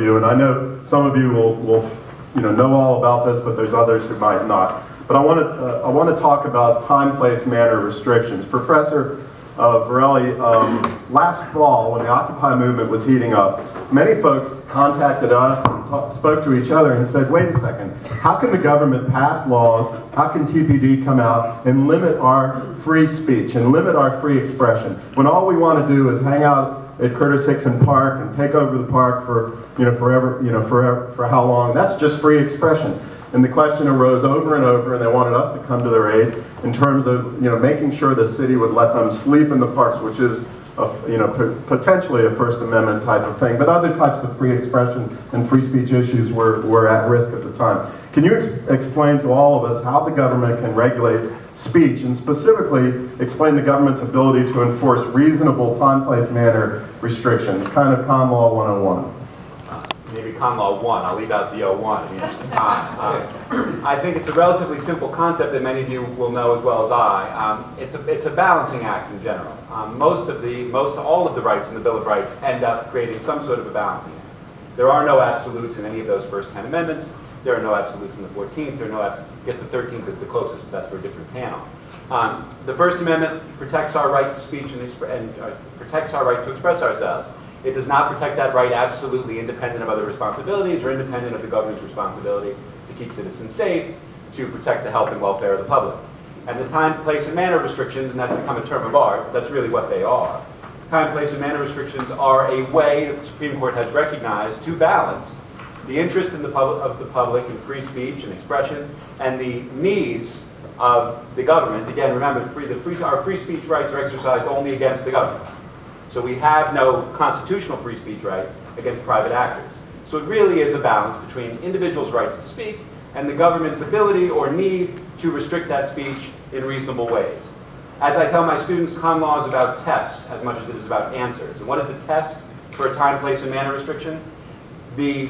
you, and I know some of you will, will, you know, know all about this, but there's others who might not. But I want to, uh, I want to talk about time, place, manner restrictions. Professor uh, Varelli, um, last fall, when the Occupy movement was heating up, many folks contacted us and talk, spoke to each other and said, wait a second, how can the government pass laws, how can TPD come out and limit our free speech and limit our free expression, when all we want to do is hang out at Curtis Hixon Park and take over the park for, you know, forever, you know, forever, for how long? That's just free expression. And the question arose over and over, and they wanted us to come to their aid in terms of, you know, making sure the city would let them sleep in the parks, which is, a, you know, potentially a First Amendment type of thing. But other types of free expression and free speech issues were, were at risk at the time. Can you ex explain to all of us how the government can regulate speech, and specifically explain the government's ability to enforce reasonable time, place, manner restrictions, kind of con law 101? maybe con law 1. I'll leave out the 01 in the interest of time. Um, I think it's a relatively simple concept that many of you will know as well as I. Um, it's, a, it's a balancing act in general. Um, most of the, most all of the rights in the Bill of Rights end up creating some sort of a balancing act. There are no absolutes in any of those first 10 amendments. There are no absolutes in the 14th. There are no, I guess the 13th is the closest, but that's for a different panel. Um, the First Amendment protects our right to speech and, and uh, protects our right to express ourselves. It does not protect that right absolutely independent of other responsibilities or independent of the government's responsibility to keep citizens safe, to protect the health and welfare of the public. And the time, place, and manner restrictions, and that's become a term of art, that's really what they are. Time, place, and manner restrictions are a way that the Supreme Court has recognized to balance the interest in the public, of the public in free speech and expression and the needs of the government. Again, remember, free, the free, our free speech rights are exercised only against the government. So we have no constitutional free speech rights against private actors. So it really is a balance between individuals' rights to speak and the government's ability or need to restrict that speech in reasonable ways. As I tell my students, con law is about tests as much as it is about answers. And what is the test for a time, place, and manner restriction? The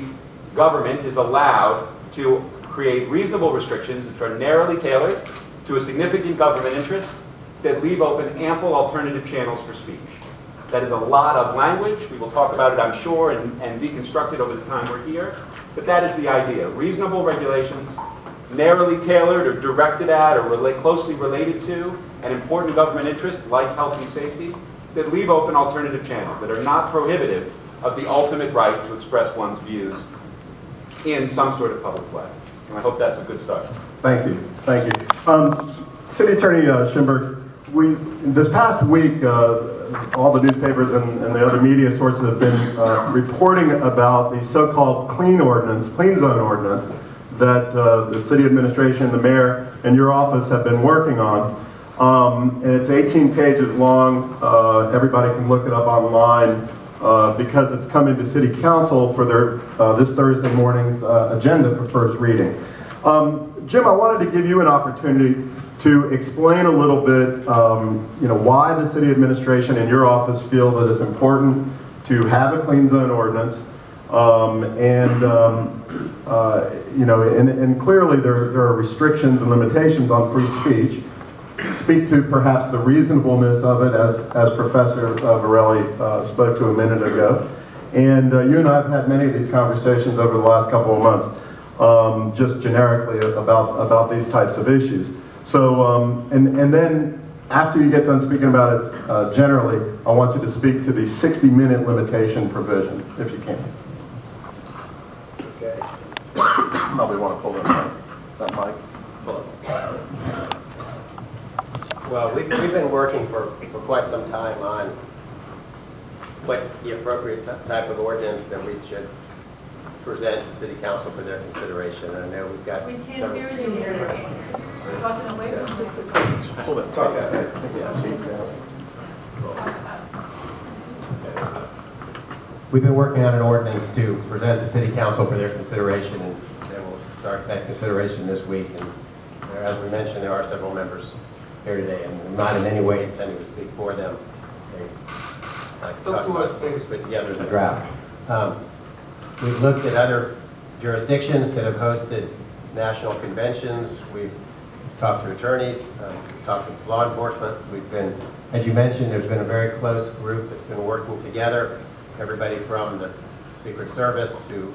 government is allowed to create reasonable restrictions that are narrowly tailored to a significant government interest that leave open ample alternative channels for speech. That is a lot of language. We will talk about it, I'm sure, and, and deconstruct it over the time we're here. But that is the idea. Reasonable regulations, narrowly tailored or directed at or closely related to an important government interest like health and safety that leave open alternative channels that are not prohibitive of the ultimate right to express one's views in some sort of public way. And I hope that's a good start. Thank you. Thank you. Um, City Attorney uh, Shimberg, we, this past week, uh, all the newspapers and, and, the other media sources have been uh, reporting about the so-called clean ordinance, clean zone ordinance, that uh, the city administration, the mayor, and your office have been working on. Um, and it's 18 pages long. Uh, everybody can look it up online uh, because it's coming to city council for their uh, this Thursday morning's agenda for first reading. Um, Jim, I wanted to give you an opportunity to explain a little bit, um, you know, why the city administration and your office feel that it's important to have a clean zone ordinance, um, and um, uh, you know, and, and clearly there, there are restrictions and limitations on free speech. Speak to perhaps the reasonableness of it, as as Professor uh, Varelli uh, spoke to a minute ago. And uh, you and I have had many of these conversations over the last couple of months, um, just generically about about these types of issues. So, um, and, and then after you get done speaking about it uh, generally, I want you to speak to the 60 minute limitation provision, if you can. Okay. Probably want to pull that mic. That mic. Well, we've, we've been working for, for quite some time on what the appropriate type of ordinance that we should present to City Council for their consideration. And I know we've got. We can't hear you. You're talking away from Hold it. Talk at it. We've been working on an ordinance to present to City Council for their consideration, and then we'll start that consideration this week. And as we mentioned, there are several members here today, and I'm not in any way intending to speak for them. They, talk to us, please. But yeah, there's a draft. Um, We've looked at other jurisdictions that have hosted national conventions. We've talked to attorneys, uh, we've talked with law enforcement. We've been, as you mentioned, there's been a very close group that's been working together. Everybody from the Secret Service to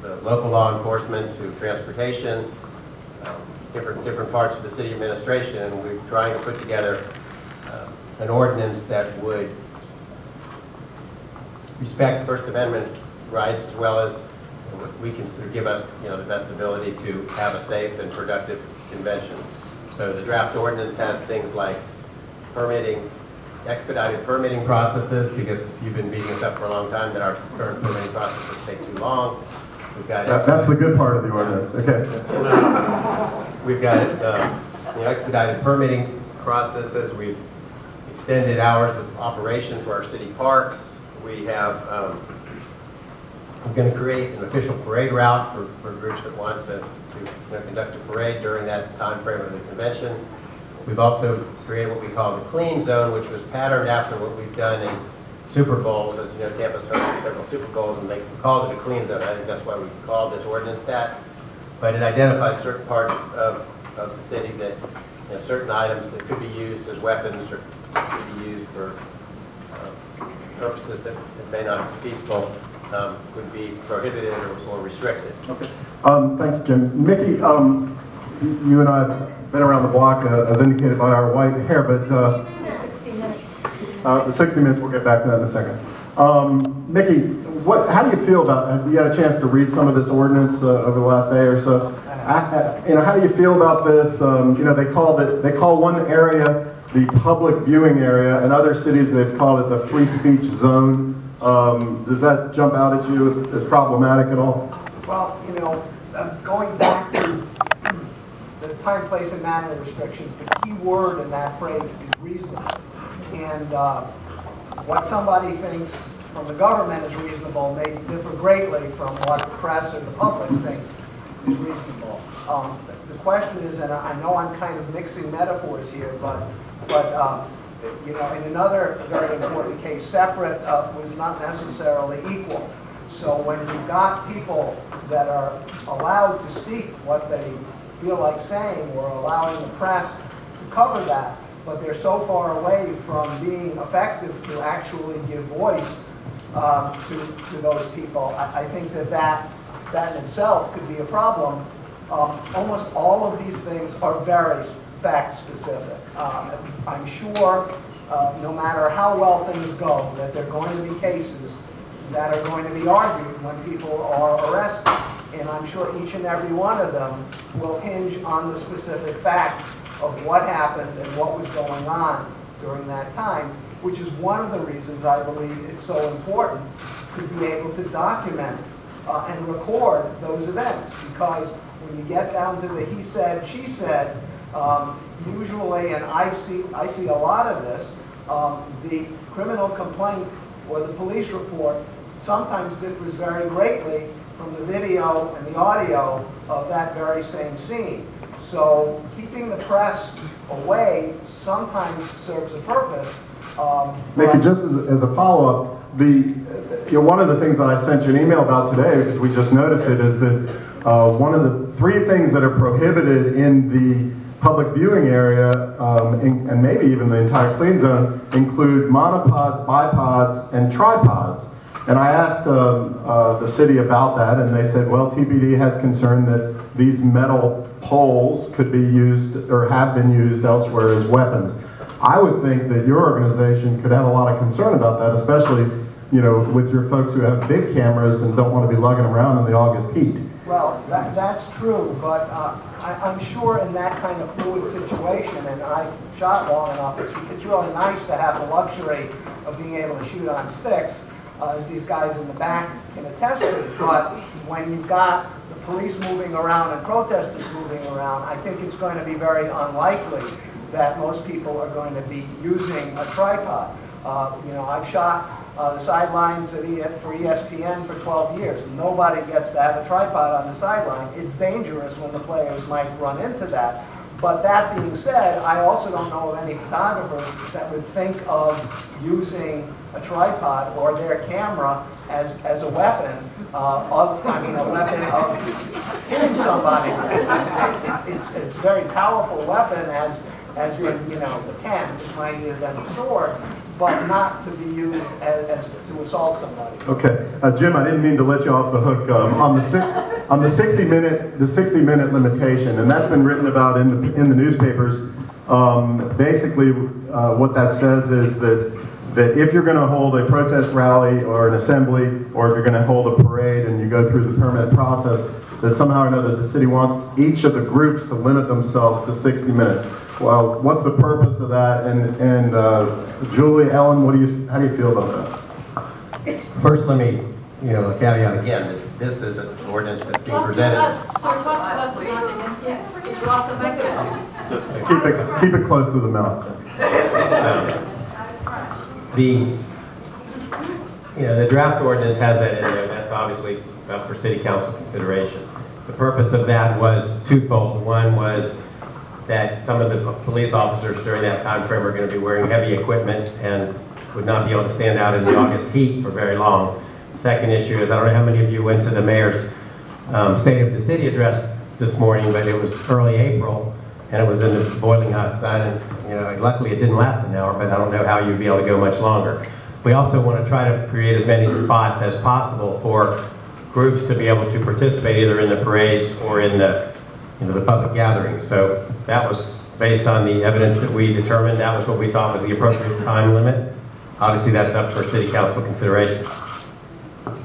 the local law enforcement to transportation, um, different, different parts of the city administration, and we're trying to put together uh, an ordinance that would respect First Amendment rights as well as what we consider give us, you know, the best ability to have a safe and productive convention. So the draft ordinance has things like permitting, expedited permitting processes, because you've been beating us up for a long time that our current permitting processes take too long. We've got. That- That's the good part of the ordinance, okay. We've got uh, you know, expedited permitting processes, we've extended hours of operation for our city parks. We have, um, we're going to create an official parade route for, for groups that want to, to you know, conduct a parade during that time frame of the convention. We've also created what we call the clean zone, which was patterned after what we've done in Super Bowls. As you know, Tampa's hosted several Super Bowls, and they called it a clean zone. I think that's why we called this ordinance that. But it identifies certain parts of, of the city that, you know, certain items that could be used as weapons or could be used for uh, purposes that that may not be peaceful, um, would be prohibited or- or restricted. Okay. Um, thanks, Jim. Mickey, um, you you and I have been around the block, uh, as indicated by our white hair, but, uh, 60 minutes. Uh, The 60 minutes, we'll get back to that in a second. Um, Mickey, what, how do you feel about, you had a chance to read some of this ordinance uh, over the last day or so? I- You know, how do you feel about this? Um, You know, they called it, they call one area the public viewing area, and other cities, they've called it the free speech zone. Um, Does that jump out at you as problematic at all? Well, you know, uh, going back to the time, place, and manner restrictions, the key word in that phrase is reasonable. And uh, what somebody thinks from the government is reasonable may differ greatly from what the press or the public thinks is reasonable. Um, The question is, and I know I'm kind of mixing metaphors here, but, but, um, you know, in another very important case, separate uh, was not necessarily equal. So when you've got people that are allowed to speak what they feel like saying, or allowing the press to cover that, but they're so far away from being effective to actually give voice um, to, to those people, I, I think that that, that in itself could be a problem. Um, Almost all of these things are very fact-specific. Um, I'm sure, uh, no matter how well things go, that there are going to be cases that are going to be argued when people are arrested. And I'm sure each and every one of them will hinge on the specific facts of what happened and what was going on during that time, which is one of the reasons I believe it's so important to be able to document uh, and record those events. Because when you get down to the he said, she said, um, usually, and I see, I see a lot of this, um, the criminal complaint or the police report sometimes differs very greatly from the video and the audio of that very same scene. So keeping the press away sometimes serves a purpose. Um, Mickey, just as, as a follow-up, the, you know, one of the things that I sent you an email about today, because we just noticed it, is that uh, one of the three things that are prohibited in the public viewing area, um, in- and maybe even the entire clean zone, include monopods, bipods, and tripods. And I asked um, uh, the city about that, and they said, well, TPD has concern that these metal poles could be used, or have been used elsewhere as weapons. I would think that your organization could have a lot of concern about that, especially, you know, with your folks who have big cameras and don't want to be lugging around in the August heat. Well, that, that's true, but uh, I, I'm sure in that kind of fluid situation, and I shot long enough, it's, it's really nice to have the luxury of being able to shoot on sticks, uh, as these guys in the back can attest to. But when you've got the police moving around and protesters moving around, I think it's going to be very unlikely that most people are going to be using a tripod. Uh, You know, I've shot uh, the sidelines for ESPN for 12 years. Nobody gets to have a tripod on the sideline. It's dangerous when the players might run into that. But that being said, I also don't know of any photographers that would think of using a tripod or their camera as, as a weapon, uh, of, I mean, a weapon of hitting somebody. It's, it's a very powerful weapon as, as in, you know, the pen is mightier than the sword. but not to be used as, as to assault somebody. Okay, uh, Jim, I didn't mean to let you off the hook, um, on the six, on the sixty minute, the sixty minute limitation, and that's been written about in the, in the newspapers. Um, basically, uh, what that says is that, that if you're gonna hold a protest rally or an assembly, or if you're gonna hold a parade and you go through the permit process, that somehow or another the city wants each of the groups to limit themselves to sixty minutes. Well, what's the purpose of that? And, and, uh, Julie, Ellen, what do you, how do you feel about that? First, let me, you know, caveat again, that this is an ordinance that's being Talk to presented. us, sir, talk to us about please, you off the microphone. Keep it, keep it close to the mouth. The, you know, the draft ordinance has that in there, that's obviously up for city council consideration. The purpose of that was twofold. One was that some of the police officers during that time frame are going to be wearing heavy equipment and would not be able to stand out in the August heat for very long. Second issue is, I don't know how many of you went to the mayor's um, State of the City address this morning, but it was early April, and it was in the boiling hot sun, and, you know, luckily it didn't last an hour, but I don't know how you'd be able to go much longer. We also want to try to create as many spots as possible for groups to be able to participate either in the parades or in the, you know, the public gatherings. So that was based on the evidence that we determined, that was what we thought was the appropriate time limit. Obviously, that's up for city council consideration.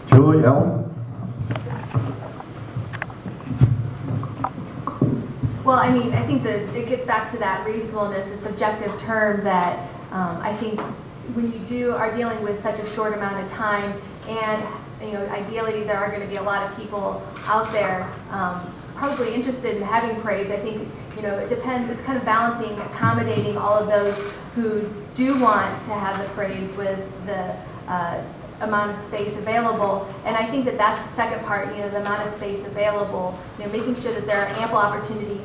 Julie, Ellen? Well, I mean, I think that it gets back to that reasonableness, a subjective term that um, I think when you do, are dealing with such a short amount of time and, you know, ideally there are going to be a lot of people out there um, probably interested in having parades. I think, you know, it depends, it's kind of balancing, accommodating all of those who do want to have the parades with the uh, amount of space available. And I think that that's the second part, you know, the amount of space available, you know, making sure that there are ample opportunities,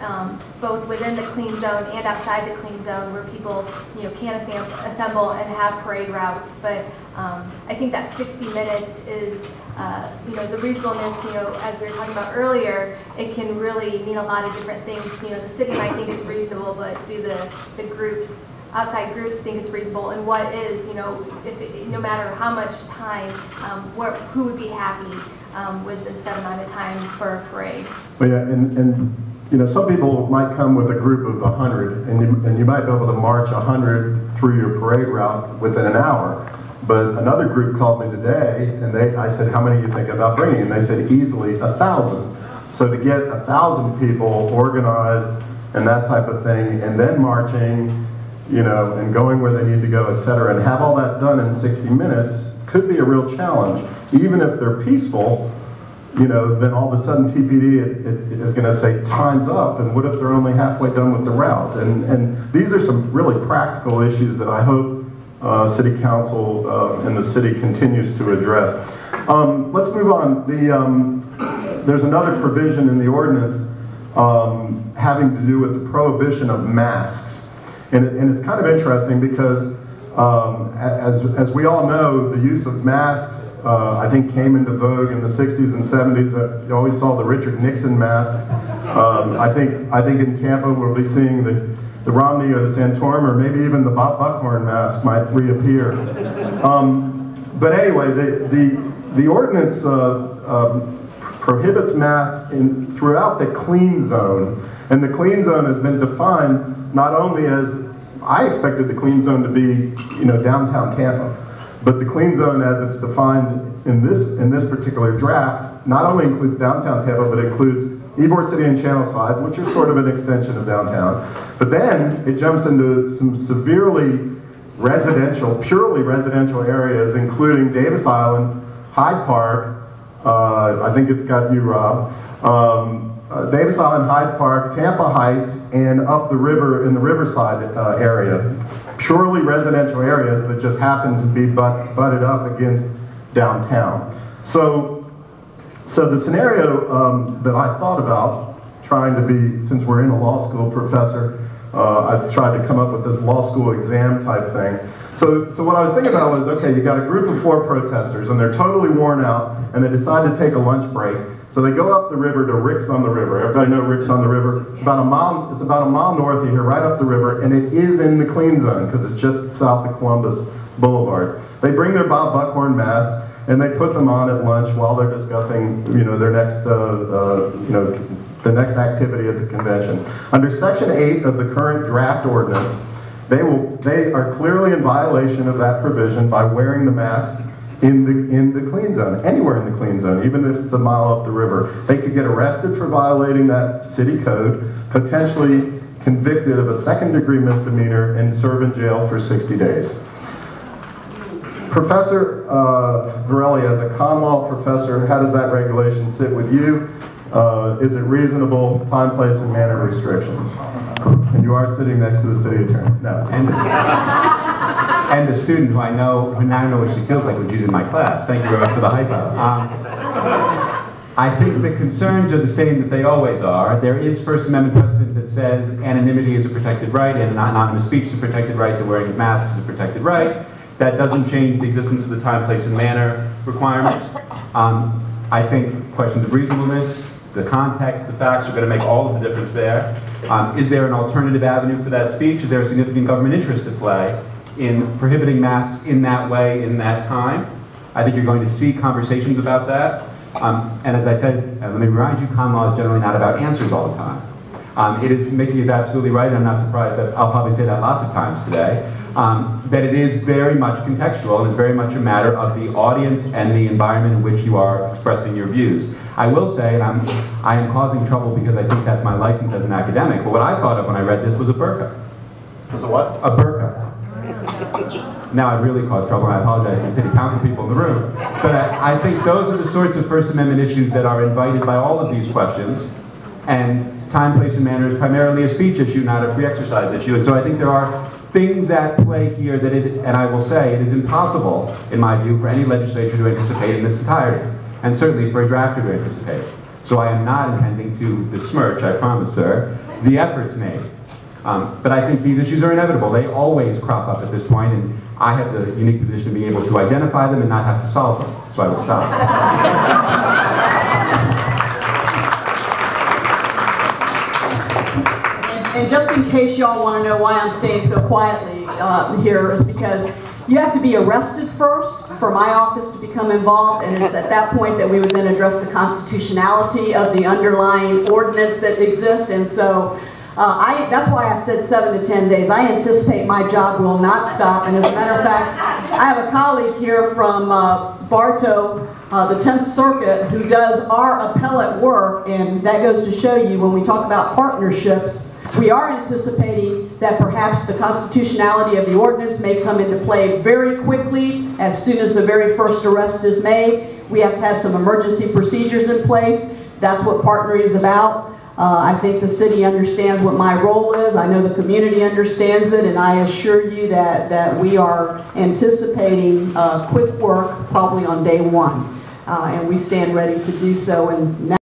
um, both within the clean zone and outside the clean zone where people, you know, can assemble and have parade routes. But um, I think that 60 minutes is, uh, you know, the reasonableness, you know, as we were talking about earlier, it can really mean a lot of different things. You know, the city might think it's reasonable, but do the, the groups outside groups think it's reasonable and what is, you know, if, it- no matter how much time, um, where, who would be happy um, with this set amount of time for a parade? Well, yeah, and, and, you know, some people might come with a group of a hundred, and you, and you might be able to march a hundred through your parade route within an hour. But another group called me today, and they, I said, how many are you thinking about bringing? And they said easily a thousand. So to get a thousand people organized and that type of thing, and then marching, you know, and going where they need to go, et cetera, and have all that done in 60 minutes could be a real challenge. Even if they're peaceful, you know, then all of a sudden TPD it, it is going to say time's up, and what if they're only halfway done with the route? And and these are some really practical issues that I hope uh, City Council uh, and the city continues to address. Um, let's move on. The um, there's another provision in the ordinance um, having to do with the prohibition of masks, and, it, and it's kind of interesting because um, as as we all know, the use of masks uh, I think came into vogue in the 60s and 70s. Uh, you always saw the Richard Nixon mask. Um, I think I think in Tampa we'll be seeing the, the Romney or the Santorum or maybe even the Bob Buckhorn mask might reappear. Um, but anyway, the the the ordinance uh, um, prohibits masks in throughout the clean zone, and the clean zone has been defined not only as I expected the clean zone to be, you know, downtown Tampa. But the clean zone, as it's defined in this, in this particular draft, not only includes downtown Tampa, but includes Ybor City and Channel Sides, which are sort of an extension of downtown. But then it jumps into some severely residential, purely residential areas, including Davis Island, Hyde Park, uh, I think it's got you, Rob, um, uh, Davis Island, Hyde Park, Tampa Heights, and up the river in the Riverside uh, area. Purely residential areas that just happen to be butt, butted up against downtown. So, so the scenario um, that I thought about, trying to be, since we're in a law school professor, uh, I tried to come up with this law school exam type thing. So, so what I was thinking about was, okay, you got a group of four protesters, and they're totally worn out, and they decide to take a lunch break. So they go up the river to Rick's on the River. Everybody know Rick's on the River? It's about a mile. It's about a mile north of here, right up the river, and it is in the clean zone because it's just south of Columbus Boulevard. They bring their Bob Buckhorn masks and they put them on at lunch while they're discussing, you know, their next, uh, uh, you know, the next activity at the convention. Under Section 8 of the current draft ordinance, they will, they are clearly in violation of that provision by wearing the masks in the, in the clean zone, anywhere in the clean zone, even if it's a mile up the river. They could get arrested for violating that city code, potentially convicted of a second degree misdemeanor and serve in jail for 60 days. Professor uh, Varelli, as a con law professor, how does that regulation sit with you? Uh, is it reasonable, time, place, and manner restrictions? And you are sitting next to the city attorney. No. And the, and the student who I know, who now know what she feels like when she's in my class. Thank you very much for the hypo. Um, I think the concerns are the same that they always are. There is First Amendment precedent that says anonymity is a protected right and anonymous speech is a protected right, the wearing of masks is a protected right. That doesn't change the existence of the time, place, and manner requirement. Um, I think questions of reasonableness, the context, the facts are going to make all of the difference there. Um, is there an alternative avenue for that speech? Is there a significant government interest at play in prohibiting masks in that way, in that time? I think you're going to see conversations about that. Um, and as I said, uh, let me remind you, con law is generally not about answers all the time. Um, it is, Mickey is absolutely right, and I'm not surprised that I'll probably say that lots of times today, um, that it is very much contextual and it's very much a matter of the audience and the environment in which you are expressing your views. I will say, and I'm, I am causing trouble because I think that's my license as an academic, but what I thought of when I read this was a burqa. Was it what? A burqa. Now I've really caused trouble, and I apologize to the city council people in the room. But I, I think those are the sorts of First Amendment issues that are invited by all of these questions. And time, place, and manner is primarily a speech issue, not a free exercise issue. And so I think there are things at play here that it, and I will say, it is impossible, in my view, for any legislature to anticipate in its entirety, and certainly for a drafter to anticipate. So I am not intending to besmirch, I promise, sir, the efforts made. Um, but I think these issues are inevitable. They always crop up at this point, and I have the unique position of being able to identify them and not have to solve them. So I will stop. And just in case y'all want to know why I'm staying so quietly uh, here, is because you have to be arrested first for my office to become involved, and it's at that point that we would then address the constitutionality of the underlying ordinance that exists. And so uh, I, that's why I said seven to 10 days. I anticipate my job will not stop. And as a matter of fact, I have a colleague here from uh, Bartow, uh, the 10th Circuit, who does our appellate work. And that goes to show you when we talk about partnerships, we are anticipating that perhaps the constitutionality of the ordinance may come into play very quickly as soon as the very first arrest is made. We have to have some emergency procedures in place. That's what partnering is about. Uh, I think the city understands what my role is. I know the community understands it, and I assure you that, that we are anticipating uh, quick work probably on day one. Uh, and we stand ready to do so. And